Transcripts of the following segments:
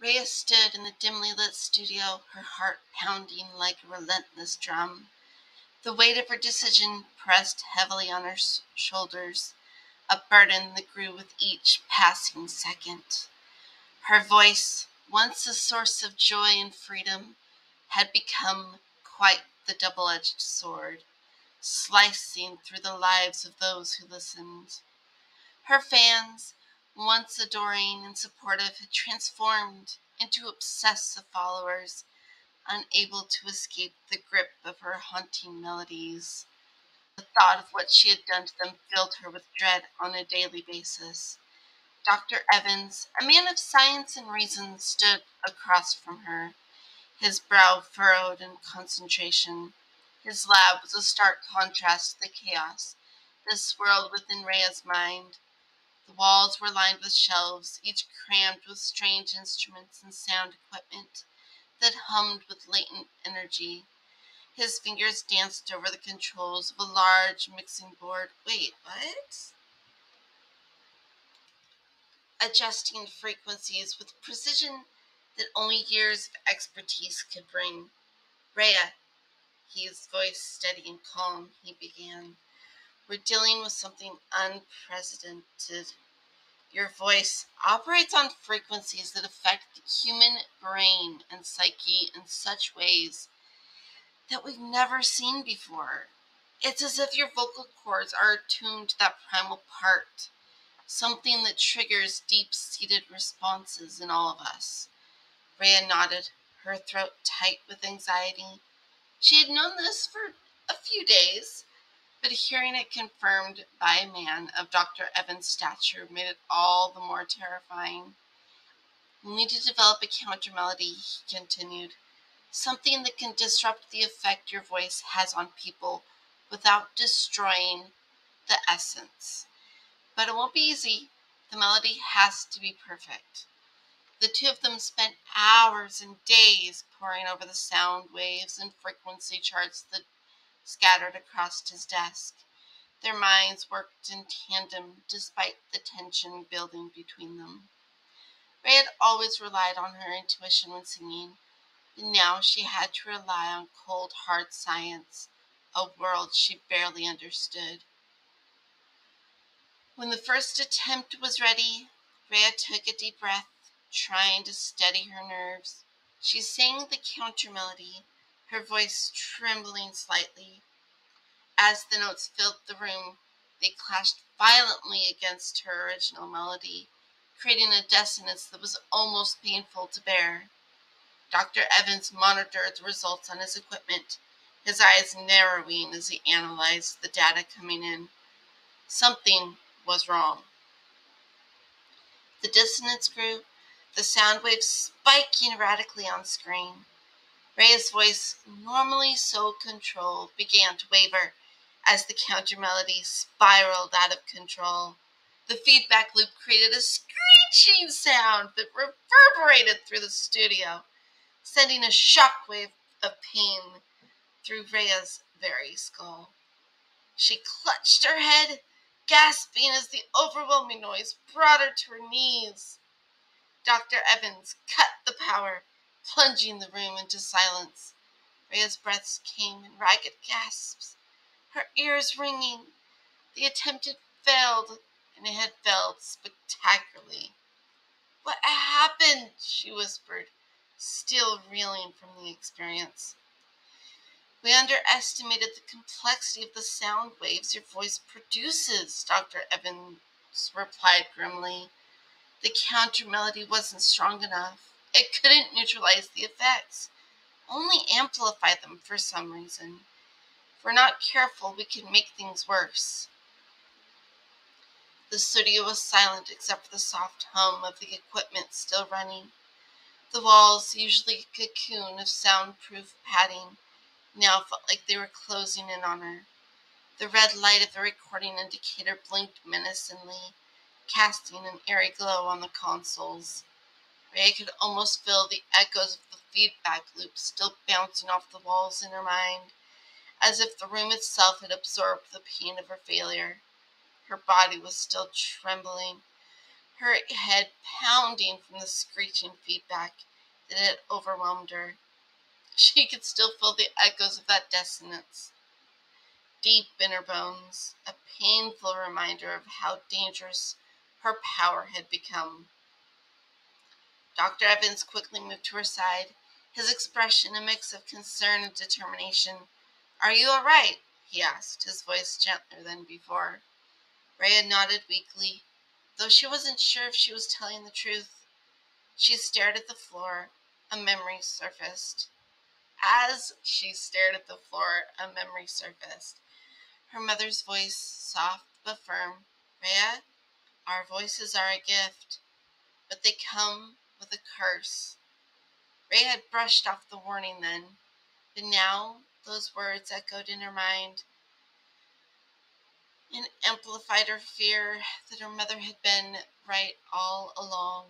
Rhea stood in the dimly lit studio, her heart pounding like a relentless drum. The weight of her decision pressed heavily on her shoulders, a burden that grew with each passing second. Her voice, once a source of joy and freedom, had become quite the double edged sword, slicing through the lives of those who listened. Her fans, once adoring and supportive, had transformed into obsessive followers, unable to escape the grip of her haunting melodies. The thought of what she had done to them filled her with dread on a daily basis. Dr. Evans, a man of science and reason, stood across from her, his brow furrowed in concentration. His lab was a stark contrast to the chaos that swirled within Rhea's mind. The walls were lined with shelves, each crammed with strange instruments and sound equipment that hummed with latent energy. His fingers danced over the controls of a large mixing board. Wait, what? Adjusting frequencies with precision that only years of expertise could bring. Rhea, his voice steady and calm, he began. We're dealing with something unprecedented. Your voice operates on frequencies that affect the human brain and psyche in such ways that we've never seen before. It's as if your vocal cords are attuned to that primal part, something that triggers deep seated responses in all of us. Rhea nodded, her throat tight with anxiety. She had known this for a few days, but hearing it confirmed by a man of Dr. Evans' stature made it all the more terrifying. We need to develop a counter melody, he continued. Something that can disrupt the effect your voice has on people without destroying the essence. But it won't be easy. The melody has to be perfect. The two of them spent hours and days poring over the sound waves and frequency charts that scattered across his desk. Their minds worked in tandem despite the tension building between them. Rhea had always relied on her intuition when singing, but now she had to rely on cold, hard science, a world she barely understood. When the first attempt was ready, Rhea took a deep breath, trying to steady her nerves. She sang the counter melody her voice trembling slightly. As the notes filled the room, they clashed violently against her original melody, creating a dissonance that was almost painful to bear. Dr. Evans monitored the results on his equipment, his eyes narrowing as he analyzed the data coming in. Something was wrong. The dissonance grew, the sound waves spiking erratically on screen. Rhea's voice, normally so controlled, began to waver as the counter melody spiraled out of control. The feedback loop created a screeching sound that reverberated through the studio, sending a shockwave of pain through Rhea's very skull. She clutched her head, gasping as the overwhelming noise brought her to her knees. Dr. Evans cut the power plunging the room into silence. Rhea's breaths came in ragged gasps, her ears ringing. The attempt had failed, and it had failed spectacularly. What happened? she whispered, still reeling from the experience. We underestimated the complexity of the sound waves your voice produces, Dr. Evans replied grimly. The counter melody wasn't strong enough. It couldn't neutralize the effects, only amplify them for some reason. If we're not careful, we can make things worse. The studio was silent except for the soft hum of the equipment still running. The walls, usually a cocoon of soundproof padding, now felt like they were closing in on her. The red light of the recording indicator blinked menacingly, casting an eerie glow on the consoles. Rhea could almost feel the echoes of the feedback loop still bouncing off the walls in her mind, as if the room itself had absorbed the pain of her failure. Her body was still trembling, her head pounding from the screeching feedback that had overwhelmed her. She could still feel the echoes of that dissonance deep in her bones, a painful reminder of how dangerous her power had become. Dr. Evans quickly moved to her side, his expression a mix of concern and determination. Are you all right? he asked, his voice gentler than before. Rhea nodded weakly, though she wasn't sure if she was telling the truth. She stared at the floor. A memory surfaced. As she stared at the floor, a memory surfaced. Her mother's voice, soft but firm. Rhea, our voices are a gift, but they come with a curse. Rhea had brushed off the warning then, but now those words echoed in her mind and amplified her fear that her mother had been right all along.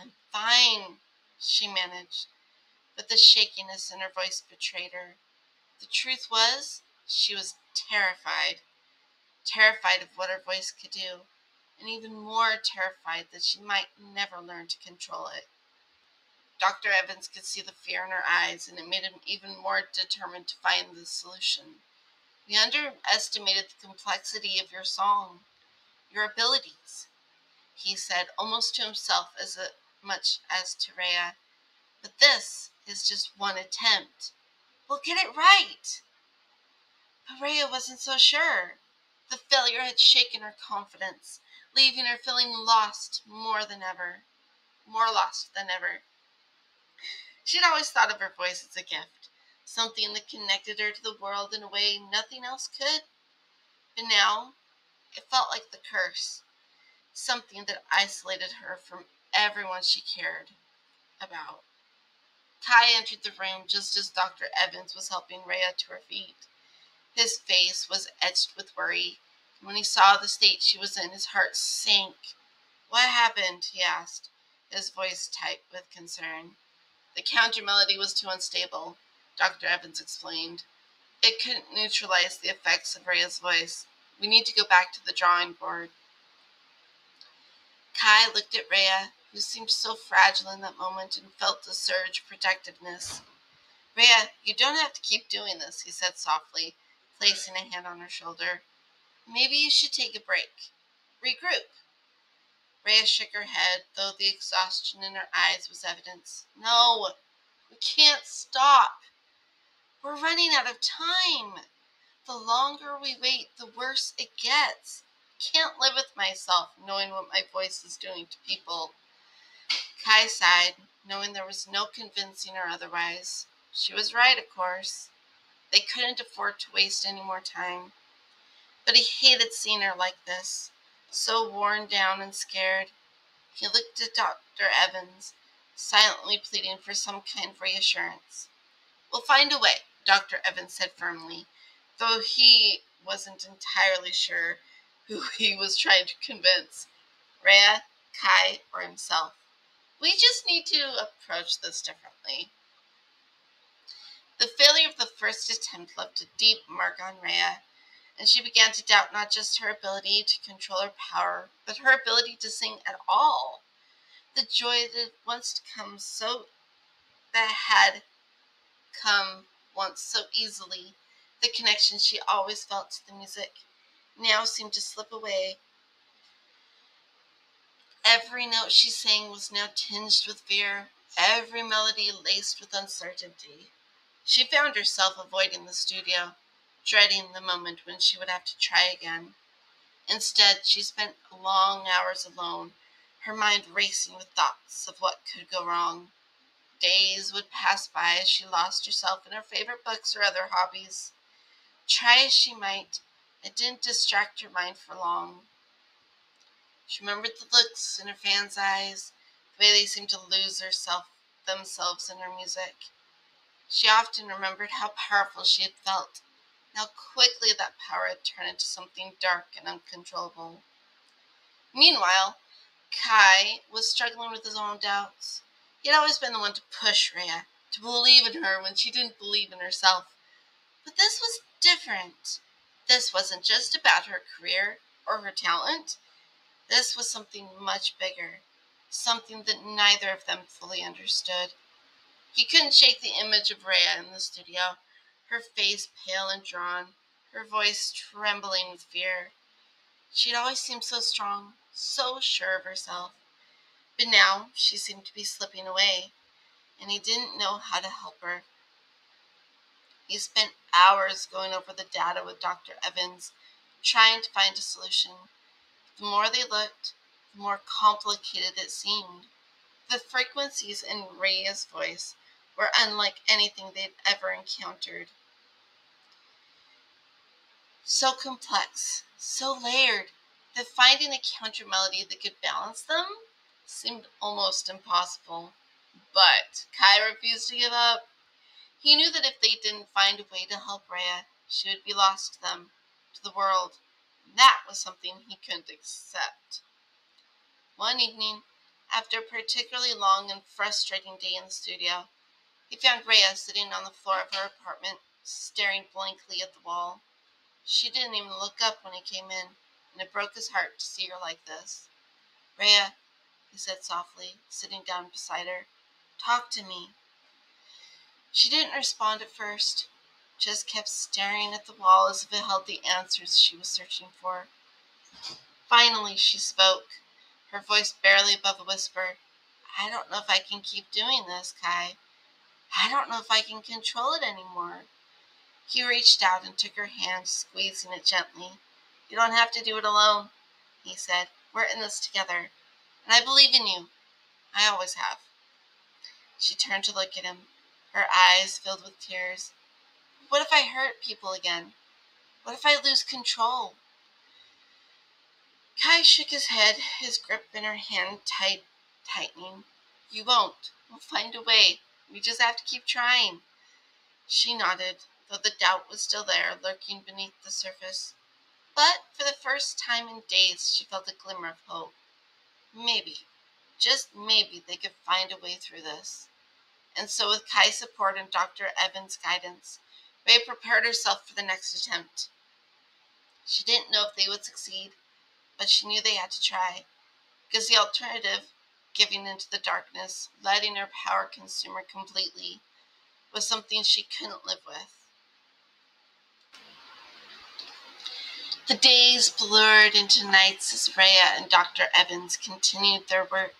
I'm fine, she managed, but the shakiness in her voice betrayed her. The truth was, she was terrified. Terrified of what her voice could do, and even more terrified that she might never learn to control it. Dr. Evans could see the fear in her eyes, and it made him even more determined to find the solution. We underestimated the complexity of your song, your abilities, he said, almost to himself as much as to Rhea. But this is just one attempt. We'll get it right. But Rhea wasn't so sure. The failure had shaken her confidence, leaving her feeling lost more than ever. More lost than ever. She'd always thought of her voice as a gift, something that connected her to the world in a way nothing else could. But now it felt like the curse, something that isolated her from everyone she cared about. Kai entered the room just as Dr. Evans was helping Rhea to her feet. His face was etched with worry. When he saw the state she was in, his heart sank. What happened? he asked, his voice tight with concern. The counter melody was too unstable, Dr. Evans explained. It couldn't neutralize the effects of Rhea's voice. We need to go back to the drawing board. Kai looked at Rhea, who seemed so fragile in that moment, and felt a surge of protectiveness. Rhea, you don't have to keep doing this, he said softly, placing a hand on her shoulder. Maybe you should take a break. Regroup. Rhea shook her head, though the exhaustion in her eyes was evidence. No, we can't stop. We're running out of time. The longer we wait, the worse it gets. Can't live with myself knowing what my voice is doing to people. Kai sighed, knowing there was no convincing her otherwise. She was right, of course. They couldn't afford to waste any more time. But he hated seeing her like this so worn down and scared. He looked at Dr. Evans, silently pleading for some kind of reassurance. We'll find a way, Dr. Evans said firmly, though he wasn't entirely sure who he was trying to convince Rhea, Kai, or himself. We just need to approach this differently. The failure of the first attempt left a deep mark on Rhea and she began to doubt not just her ability to control her power, but her ability to sing at all. The joy that once come so that had come once so easily, the connection she always felt to the music, now seemed to slip away. Every note she sang was now tinged with fear, every melody laced with uncertainty. She found herself avoiding the studio dreading the moment when she would have to try again. Instead, she spent long hours alone, her mind racing with thoughts of what could go wrong. Days would pass by as she lost herself in her favorite books or other hobbies. Try as she might, it didn't distract her mind for long. She remembered the looks in her fans' eyes, the way they seemed to lose herself themselves in her music. She often remembered how powerful she had felt how quickly that power had turned into something dark and uncontrollable. Meanwhile, Kai was struggling with his own doubts. He had always been the one to push Rhea, to believe in her when she didn't believe in herself. But this was different. This wasn't just about her career or her talent. This was something much bigger, something that neither of them fully understood. He couldn't shake the image of Rhea in the studio, her face pale and drawn, her voice trembling with fear. She had always seemed so strong, so sure of herself. But now she seemed to be slipping away, and he didn't know how to help her. He spent hours going over the data with Dr. Evans, trying to find a solution. The more they looked, the more complicated it seemed. The frequencies in Rhea's voice were unlike anything they'd ever encountered. So complex, so layered, that finding a counter melody that could balance them seemed almost impossible. But Kai refused to give up. He knew that if they didn't find a way to help Rhea, she would be lost to them, to the world. That was something he couldn't accept. One evening, after a particularly long and frustrating day in the studio, he found Rhea sitting on the floor of her apartment, staring blankly at the wall. She didn't even look up when he came in, and it broke his heart to see her like this. Rhea, he said softly, sitting down beside her, talk to me. She didn't respond at first, just kept staring at the wall as if it held the answers she was searching for. Finally, she spoke, her voice barely above a whisper. I don't know if I can keep doing this, Kai. I don't know if I can control it anymore. He reached out and took her hand, squeezing it gently. You don't have to do it alone, he said. We're in this together, and I believe in you. I always have. She turned to look at him her eyes filled with tears. What if I hurt people again? What if I lose control? Kai shook his head, his grip in her hand tight, tightening. You won't. We'll find a way. We just have to keep trying. She nodded, though the doubt was still there, lurking beneath the surface. But for the first time in days, she felt a glimmer of hope. Maybe, just maybe, they could find a way through this. And so, with Kai's support and Dr. Evans' guidance, Rhea prepared herself for the next attempt. She didn't know if they would succeed, but she knew they had to try, because the alternative, giving into the darkness, letting her power consume her completely, was something she couldn't live with. The days blurred into nights as Rhea and Dr. Evans continued their work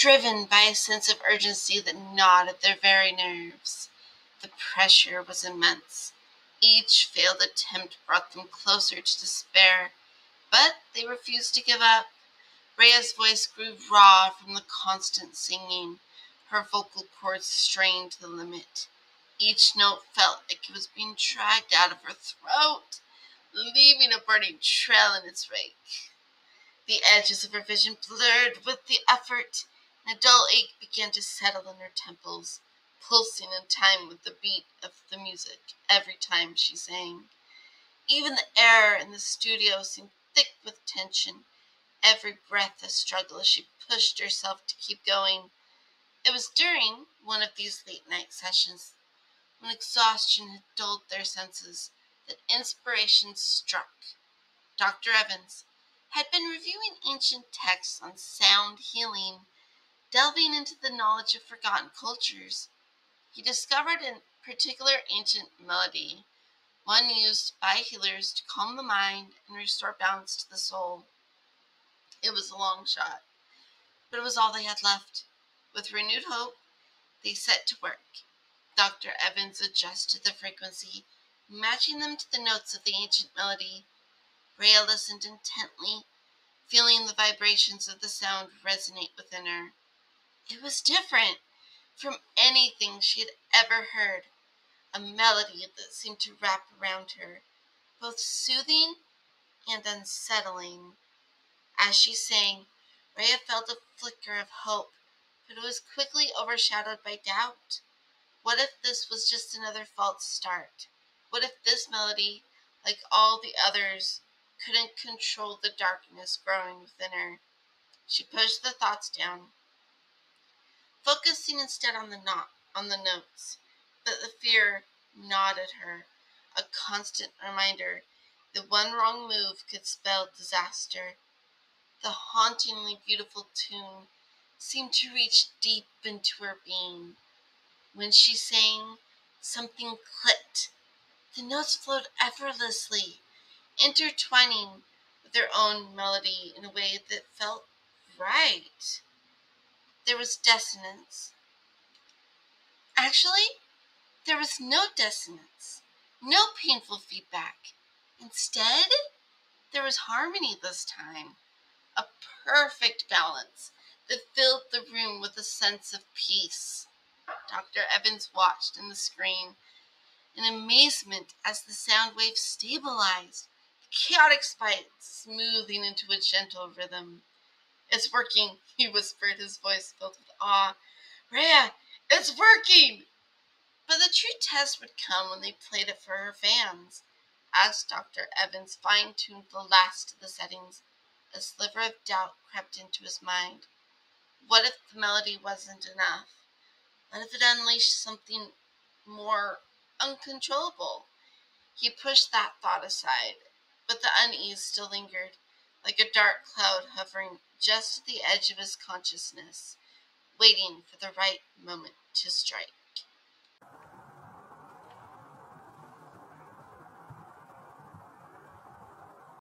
driven by a sense of urgency that gnawed at their very nerves. The pressure was immense. Each failed attempt brought them closer to despair, but they refused to give up. Rhea's voice grew raw from the constant singing, her vocal cords strained to the limit. Each note felt like it was being dragged out of her throat, leaving a burning trail in its wake. The edges of her vision blurred with the effort, and a dull ache began to settle in her temples, pulsing in time with the beat of the music every time she sang. Even the air in the studio seemed thick with tension, every breath a struggle as she pushed herself to keep going. It was during one of these late night sessions, when exhaustion had dulled their senses, that inspiration struck. Dr. Evans had been reviewing ancient texts on sound healing Delving into the knowledge of forgotten cultures, he discovered a particular ancient melody, one used by healers to calm the mind and restore balance to the soul. It was a long shot, but it was all they had left. With renewed hope, they set to work. Dr. Evans adjusted the frequency, matching them to the notes of the ancient melody. Rhea listened intently, feeling the vibrations of the sound resonate within her. It was different from anything she had ever heard, a melody that seemed to wrap around her, both soothing and unsettling. As she sang, Rhea felt a flicker of hope, but it was quickly overshadowed by doubt. What if this was just another false start? What if this melody, like all the others, couldn't control the darkness growing within her? She pushed the thoughts down focusing instead on the not on the notes. But the fear gnawed at her, a constant reminder that one wrong move could spell disaster. The hauntingly beautiful tune seemed to reach deep into her being. When she sang, something clicked. The notes flowed effortlessly, intertwining with her own melody in a way that felt right. There was dissonance. Actually, there was no dissonance, no painful feedback. Instead, there was harmony this time, a perfect balance that filled the room with a sense of peace. Dr. Evans watched in the screen in amazement as the sound wave stabilized, the chaotic spikes smoothing into a gentle rhythm. It's working, he whispered, his voice filled with awe. Rhea, it's working! But the true test would come when they played it for her fans. As Dr. Evans fine tuned the last of the settings, a sliver of doubt crept into his mind. What if the melody wasn't enough? What if it unleashed something more uncontrollable? He pushed that thought aside, but the unease still lingered, like a dark cloud hovering just at the edge of his consciousness, waiting for the right moment to strike.